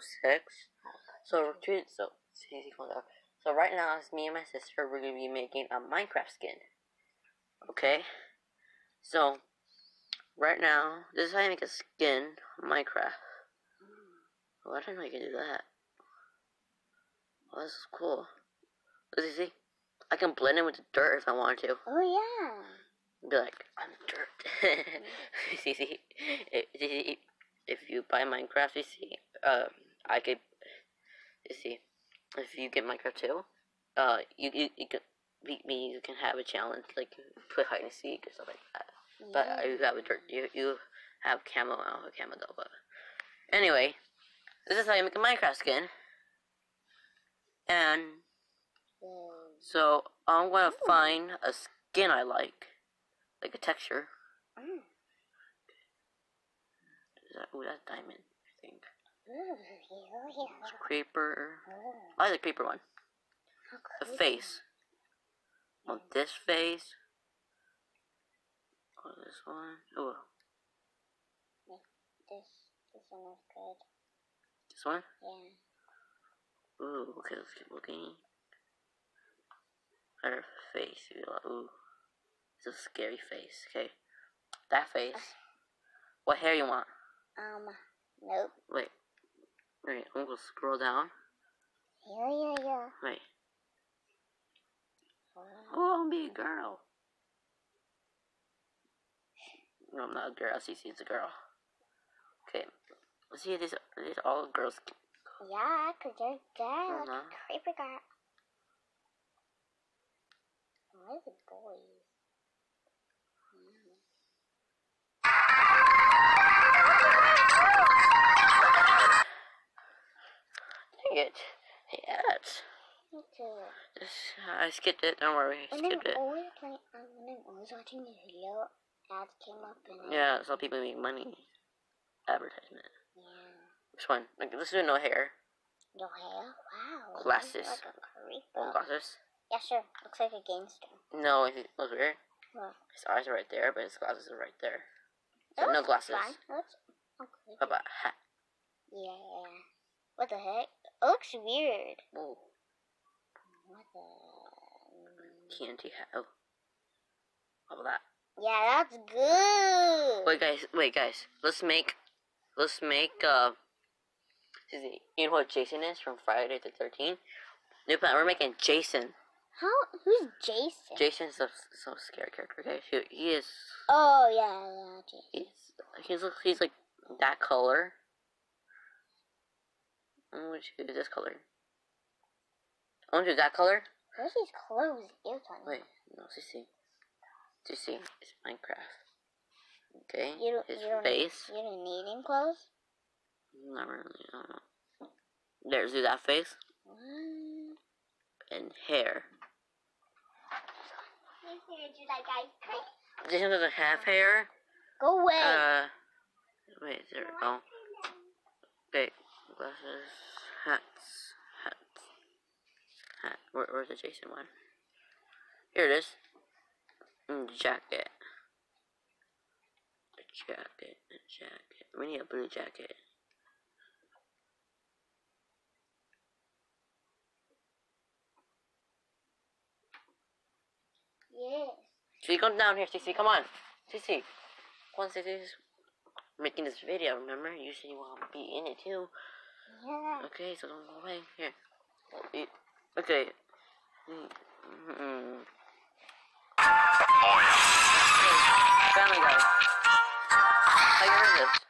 December 06. So, so, so right now, it's me and my sister. We're gonna be making a Minecraft skin. Okay. So, right now, this is how you make a skin Minecraft. Oh, I didn't know you could do that. Oh, this is cool. Let's see. I can blend in with the dirt if I want to. Oh yeah. Be like, I'm dirt. see, see, if, if you buy Minecraft, you see, uh, I could, you see, if you get Minecraft too, uh, you you, you can beat me. You can have a challenge like put hide and seek or stuff like that. Yeah. But you have a dirt. You you have camo. I don't have camo though. But anyway, this is how you make a Minecraft skin. And so I'm gonna Ooh. find a skin I like, like a texture. Mm. Is that, ooh, that's diamond, I think. Creeper. I like the creeper one. The face. Oh, this face. Oh, this one. Oh. This, this one is good. This one? Yeah. Ooh, okay, let's keep looking. Her face, ooh. It's a scary face, okay. That face. What hair you want? Um, nope. Wait. Wait, I'm gonna scroll down. Yeah, yeah, yeah. Wait. Oh, I'm be a girl. No, I'm not a girl. CC is a girl. Okay. See, this these all girls. Yeah, because they're girls. Uh -huh. Creepy girl. Why is it boys? I skipped it. Don't worry. I skipped it. Um, when I'm always watching ads came up and. Yeah, so people make money. Advertisement. Yeah. Which one? Like, let's do no hair. No hair? Wow. Glasses. Like. Glasses. Yeah, sure. Looks like a gangster. No, it looks weird. What? His eyes are right there, but his glasses are right there. So no glasses. Looks okay. How about hat? Yeah. What the heck? It looks weird. What the? Hat. Oh. How about that? Yeah, that's good. Wait, guys. Wait, guys. Let's make. Let's make. Uh. You know what Jason is from Friday the Thirteenth? New plan. We're making Jason. How? Who's Jason? Jason's a so scary character. Okay, he, he is. Oh yeah, yeah, Jason. He's he's he's like that color. I'm gonna choose this color. I want to do that color. Where's his clothes? Ew, Wait, no, see, see, see, it's Minecraft. Okay, you don't, his you don't face. You don't need him clothes. Not really. I don't know. There's do that face. What? And hair. Jason doesn't have hair. Go away. Uh, wait, there. Oh, okay. Glasses, hats, hat. Where, where's the Jason one? Here it is. Jacket. Jacket, jacket. We need a blue jacket. Yes. She come down here, Cece. Come on. Cece. Once it is making this video, remember? You said you want to be in it too. Yeah. Okay, so don't go away. Here. Okay. Mm-hmm. Family Guy. How you heard this?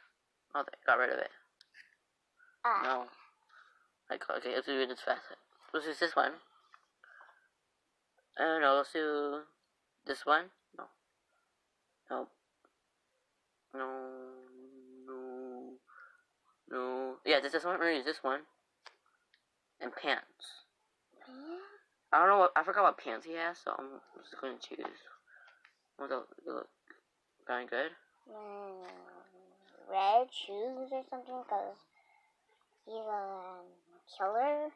Oh, they got rid of it. Ah. No. Like, okay, let's do this fast. Let's do this one. I don't know, let's do this one? No. No. No. No. No. Yeah, this, this one. We're gonna use this one. And pants. I don't know what. I forgot what pants he has, so I'm just gonna choose. What those look kind of good? Mm, red shoes or something, because he's a killer.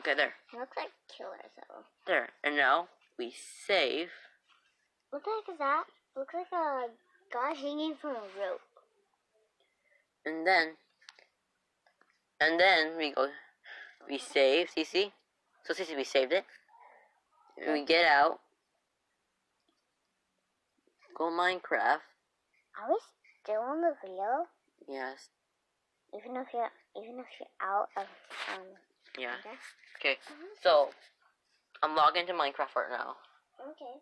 Okay, there. It looks like killer, so. There. And now we save. What the heck is that? Looks like a guy hanging from a rope. And then, and then we go, we save, CC. So CC, we saved it. And we get out. Go Minecraft. Are we still on the video? Yes. Even if you're even if you're out of um Yeah. okay. Okay. So, I'm logged into Minecraft right now. Okay.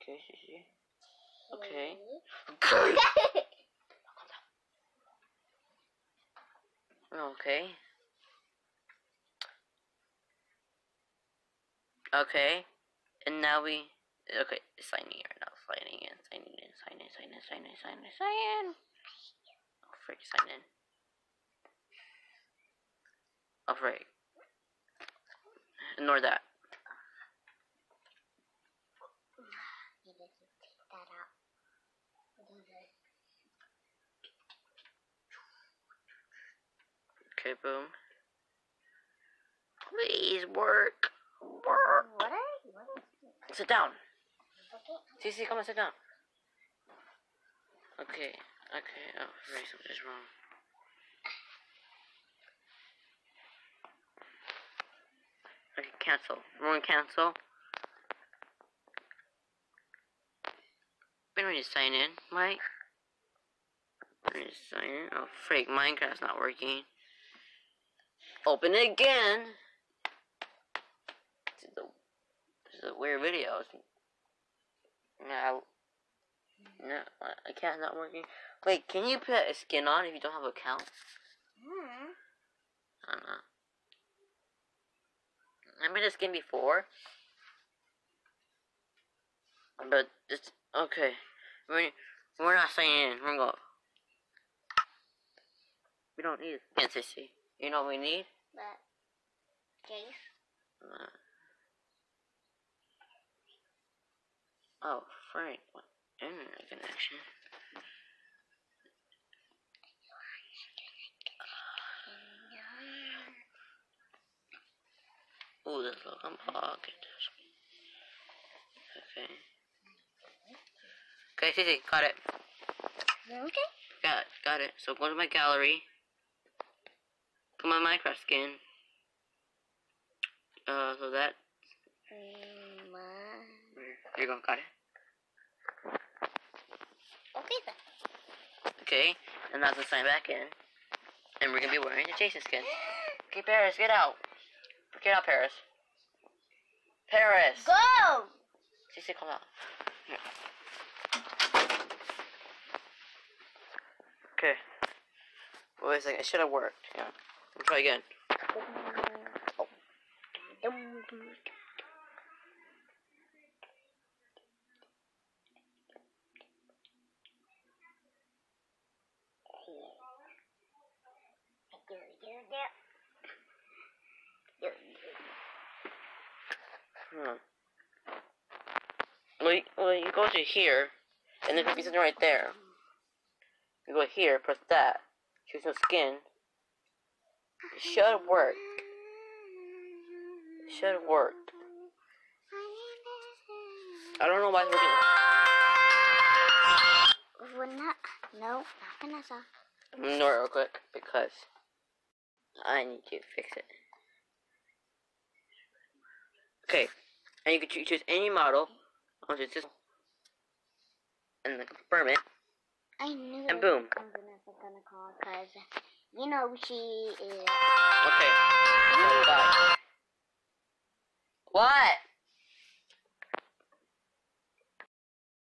Okay, CC. Okay. Okay. Okay. Okay. And now we okay, signing in now, signing in, signing in, sign in, sign in, sign in, sign in, sign in. Oh freak, sign in. Oh freak. Ignore that. You take that out. Okay. Boom. Please work. Work. What are what is Sit down. okay? CC, come and sit down. Okay, okay. Oh, right, something's wrong. Okay, cancel. We're on cancel. We don't need to sign in, Mike. We need to sign in. Oh, freak, Minecraft's not working. Open it again. This is a, this is a weird video. It's- no, no, I can't not working. Wait, can you put a skin on if you don't have a account? Hmm. I don't know. I made a skin before. But it's okay. We we're not saying in. We're gonna. We don't need a skin, sissy. You know what we need? But Jace. Uh, oh, Frank. What internet connection? Ooh, this look on pocket. Okay. Okay, Sissy, got it. Okay. Got got it. So go to my gallery. Put my Minecraft skin. Uh, so that my- here you go, got it. Okay then. Okay, and that's the sign back in. And we're gonna be wearing the Jason skin. Okay, Paris, get out. Get out, Paris. Paris! Go! Cece, come out. Here. Okay. Wait a second, it should have worked. Yeah. We'll try again. Hmm. Well, you, well, you go to here, and there could be something right there. You go here, press that, choose some skin. It should work. Should work. I don't know why it's working. We're not. No, not Vanessa. Ignore it real quick because I need to fix it. Okay, and you can choose any model. I'll just just and then confirm it. I knew And it boom. Was Vanessa gonna call because you know she is. Okay. Bye. What?